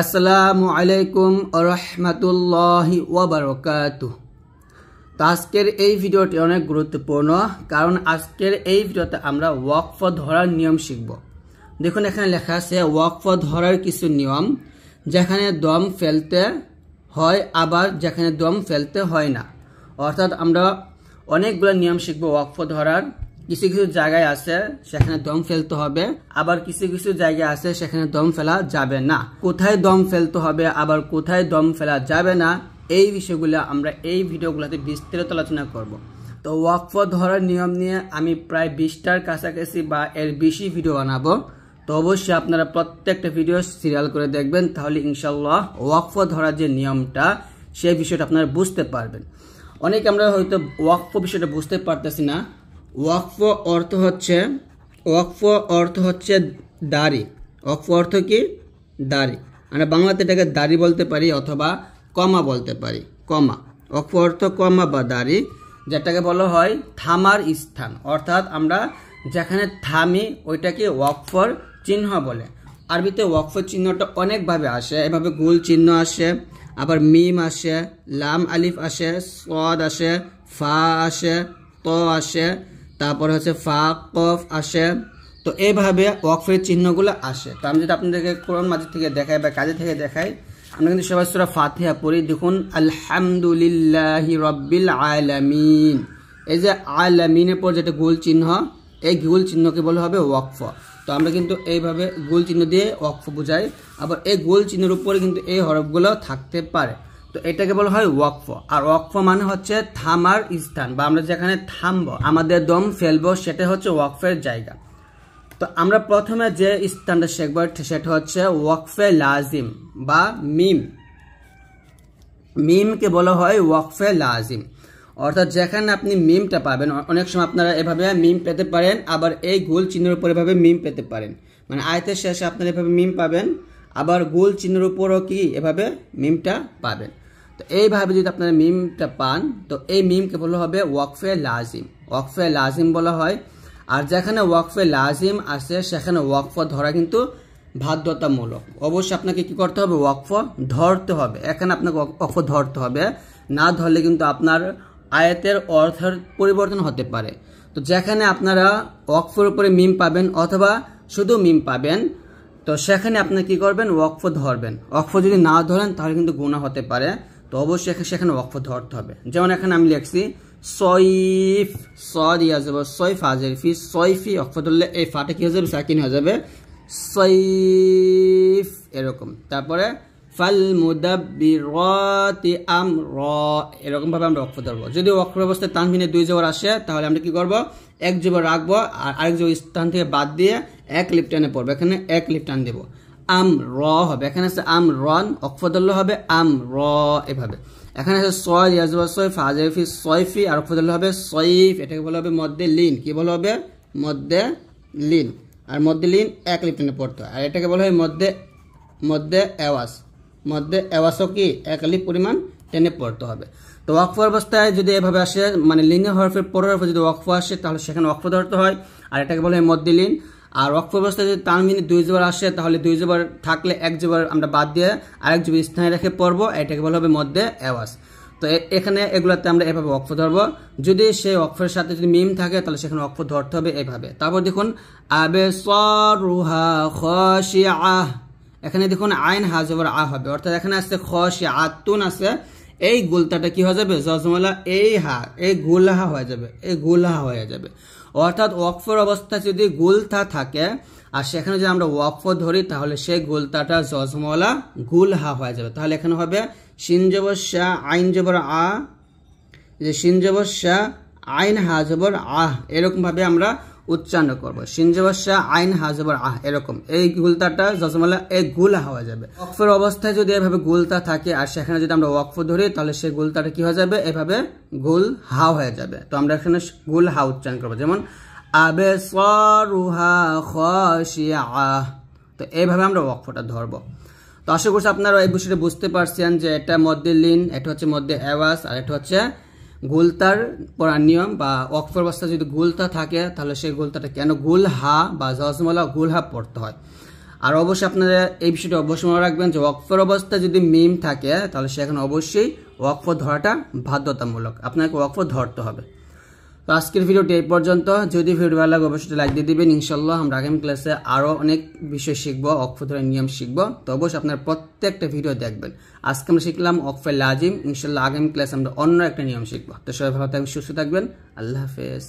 আসসালামু আলাইকুম রহমতুল্লাহি ওবরকাতু তো আজকের এই ভিডিওটি অনেক গুরুত্বপূর্ণ, কারণ আজকের এই ভিডিওতে আমরা ওয়াকফ ধরার নিয়ম শিখব। দেখুন, এখানে লেখা আছে, ওয়াকফ ধরার কিছু নিয়ম, যেখানে দম ফেলতে হয়, আবার যেখানে দম ফেলতে হয় না। অর্থাৎ আমরা অনেকগুলো নিয়ম শিখব ওয়াকফ ধরার। কিছু কিছু জায়গায় আছে, সেখানে দম ফেলতে হবে। আবার কিছু কিছু জায়গায় আছে, সেখানে দম ফেলা যাবে না। কোথায় দম ফেলতে হবে, আবার কোথায় দম ফেলা যাবে না, এই বিষয়গুলো আমরা এই ভিডিওগুলোতে বিস্তারিত আলোচনা করব। তো ওয়াকফ ধরার নিয়ম নিয়ে আমি প্রায় বিশটার কাছাকাছি বা এর বেশি ভিডিও বানাবো। তো অবশ্যই আপনারা প্রত্যেকটা ভিডিও সিরিয়াল করে দেখবেন, তাহলে ইনশাল্লাহ ওয়াকফ ধরার যে নিয়মটা, সেই বিষয়টা আপনারা বুঝতে পারবেন। অনেকে আমরা হয়তো ওয়াকফ বিষয়টা বুঝতে পারতেছি না ওয়াকফ অর্থ হচ্ছে, ওয়াকফ অর্থ হচ্ছে দাড়ি। ওয়াকফ অর্থ কি? দাড়ি। আমরা বাংলাতে এটাকে দাড়ি বলতে পারি অথবা কমা বলতে পারি। কমা। ওয়াকফ অর্থ কমা বা দাড়ি, যেটাকে বলা হয় থামার স্থান। অর্থাৎ আমরা যেখানে থামি, ওইটাকে ওয়াকফর চিহ্ন বলে। আরবিতে ওয়াকফর চিহ্নটা অনেকভাবে আসে। এভাবে গোল চিহ্ন আসে, আবার মিম আসে, লাম আলিফ আসে, সদ আসে, ফা আসে, ত আসে। তারপরে হচ্ছে ফা, কফ আসে। তো এইভাবে ওয়াকফের চিহ্নগুলো আসে। তো আমি যদি আপনাদেরকে কোরআন মাঝে থেকে দেখাই বা কাজে থেকে দেখাই, আমরা কিন্তু সবাই সুরা ফাতিহা পড়ি। দেখুন, আলহামদুলিল্লাহি রব্বিল আলামিন। এই যে আলামিনের পর যেটা গোল চিহ্ন, এই গোল চিহ্নকে বলা হবে ওয়াকফ। তো আমরা কিন্তু এইভাবে গোল চিহ্ন দিয়ে ওয়াকফ বোঝাই। আবার এই গোল চিহ্নের উপরে কিন্তু এই হরফগুলো থাকতে পারে। তো এটাকে বলা হয় ওয়াকফ। আর ওয়াকফ মানে হচ্ছে থামার স্থান বা আমরা যেখানে থামবো, আমাদের দম ফেলব, সেটা হচ্ছে ওয়াকফের জায়গা। তো আমরা প্রথমে যে স্থানটা শিখব, সেটা হচ্ছে ওয়াকফে লাজিম বা মিম। মিমকে বলা হয় ওয়াকফে লাজিম। অর্থাৎ যেখানে আপনি মিমটা পাবেন অনেক সময় আপনারা এভাবে মিম পেতে পারেন, আবার এই গোল চিহ্নের উপর এভাবে মিম পেতে পারেন। মানে আয়তের শেষে আপনারা এভাবে মিম পাবেন, আবার গোল চিহ্নের উপরও কি এভাবে মিমটা পাবেন। তো এইভাবে যদি আপনারা মিমটা পান, তো এই মিমকে বলা হবে ওয়াকফে লাজিম। ওয়াকফে লাজিম বলা হয়। আর যেখানে ওয়াকফে লাজিম আছে, সেখানে ওয়াকফ ধরা কিন্তু বাধ্যতামূলক। অবশ্যই আপনাকে কি করতে হবে? ওয়াকফ ধরতে হবে। এখানে আপনাকে ওয়াকফ ধরতে হবে। না ধরলে কিন্তু আপনার আয়াতের অর্থের পরিবর্তন হতে পারে। তো যেখানে আপনারা ওয়াকফের উপরে মিম পাবেন অথবা শুধু মিম পাবেন, তো সেখানে আপনি কি করবেন? ওয়াকফ ধরবেন। ওয়াকফ যদি না ধরেন, তাহলে কিন্তু গুণা হতে পারে। তো অবশ্যই সেখানে ওয়াকফ ধরতে হবে। যেমন এখানে আমি লিখছি সইফ স দিয়া যাবে সইফ হাজের, ফি সইফি অক্ষ ধরলে এই ফাটা কি হয়ে যাবে? সাকিন হয়ে যাবে। সইফ এরকম। তারপরে, ফাল মুদাব্বিরাতি আম র এরকম ভাবে আমরা অক্ষ ধরবো। যদি অক্ষর অবস্থায় তানভিনে দুই জবর আসে, তাহলে আমরা কি করব? এক জবর রাখব আর আরেক জবর স্থান থেকে বাদ দিয়ে এক লিপটানে পড়ব। এখানে এক লিপটান দেবো। আম র হবে। এখানে আছে আম রন অক্ষ ধরলে হবে আম র এভাবে। এখানে আছে সয়, ইয়াজবা সয় ফাজাফি সয়ফি, আর অক্ষ হবে সয়ফ। এটাকে বলা হবে মধ্যে লিন। কি বলা হবে? মধ্যে লিন। আর মধ্যে লিন এক লিপটানে পড়তে আর এটাকে বলা হয় মধ্যে মধ্যে অ্যাওয়াজ মধ্যে অ্যাওয়াজও কি? এক লিপ পরিমাণ টেনে পড়তে হবে। তো ওয়াকফ অবস্থায় যদি এভাবে আসে মানে লিনের হরফের পরের যদি ওয়াকফ আসে, তাহলে সেখানে ওয়াকফ ধরতে হয়। আর এটাকে বলা হয় মধ্যে লিন। আর ওয়াকফ অবস্থায় যদি তানমিনে দুই জোবার আসে, তাহলে দুই জোবার থাকলে এক জোবার আমরা বাদ দিয়ে আরেক জোবার স্থানে রেখে পড়ব, এটাকে বলা হবে মধ্যে অ্যাওয়াজ তো এখানে এগুলোতে আমরা এভাবে ওয়াকফ ধরবো। যদি সেই ওয়াকফের সাথে যদি মিম থাকে, তাহলে সেখানে ওয়াকফ ধরতে হবে এভাবে। তারপর দেখুন আবে সরুহা খশিআহ এখানে দেখুন, আইন হাজবর আ হবে। অর্থাৎ এখানে আসছে খসি আতুন আছে। এই গুলতাটা কি হয়ে যাবে? জজমলা এই হা, এই গুলহা হয়ে যাবে, এই গুলহা হয়ে যাবে। অর্থাৎ ওয়াকফর অবস্থায় যদি গুলতা থাকে, আর সেখানে যদি আমরা ওয়াকফ ধরি, তাহলে সেই গুলতাটা জজমলা গুলহা হয়ে যাবে। তাহলে এখানে হবে সিনজবর শাহ আইন জবর আ, যে সিনজবর শাহ আইন হাজবর আহ, এরকমভাবে আমরা উচ্চারণ করব। সিনজবর শাহ আইন হাজবর আহ, এরকম। এই গুলতাটা জজমালা এই গুলহা হয়ে যাবে। ওয়াকফের অবস্থায় যদি এভাবে গুলতা থাকে, আর সেখানে যদি আমরা ওয়াকফ ধরি, তাহলে সেই গুলতাটা কি হয়ে যাবে? এভাবে গুল হাও হয়ে যাবে। তো আমরা এখানে গুল হা উচ্চারণ করব। যেমন আবে সরুহা খশিআহ তো এইভাবে আমরা ওয়াকফটা ধরবো। তো আশা করছি আপনারা এই বিষয়টা বুঝতে পারছেন যে এটা মধ্যে লিন, এটা হচ্ছে মধ্যে অ্যাওয়াজ আর এটা হচ্ছে গুলতার পড়ার নিয়ম বা অক্ষর অবস্থা যদি গোলতা থাকে, তাহলে সেই গোলতাটা কেন? গোল হা বা জজমলা গোল হা পড়তে হয়। আর অবশ্যই আপনারা এই বিষয়টি অবশ্যই মনে রাখবেন যে অক্ষর অবস্থা যদি মিম থাকে, তাহলে সেখানে অবশ্যই অক্ষর ধরাটা বাধ্যতামূলক। আপনাকে অক্ষর ধরতে হবে। তো আজকের ভিডিওটি এই পর্যন্ত। যদি ভিডিও ভালো লাগে, অবশ্যই লাইক দিয়ে দেবেন। ইনশাল্লাহ আমরা আগামী ক্লাসে আরও অনেক বিষয় শিখব অক্ষ নিয়ম শিখব। তো অবশ্যই আপনার প্রত্যেকটা ভিডিও দেখবেন। আজকে আমরা শিখলাম অকফে লাজিম। ইনশাল্লাহ আগামী ক্লাসে আমরা অন্য একটা নিয়ম শিখব। তো সবাই ভালো থাকবেন, সুস্থ থাকবেন। আল্লাহ হাফেজ।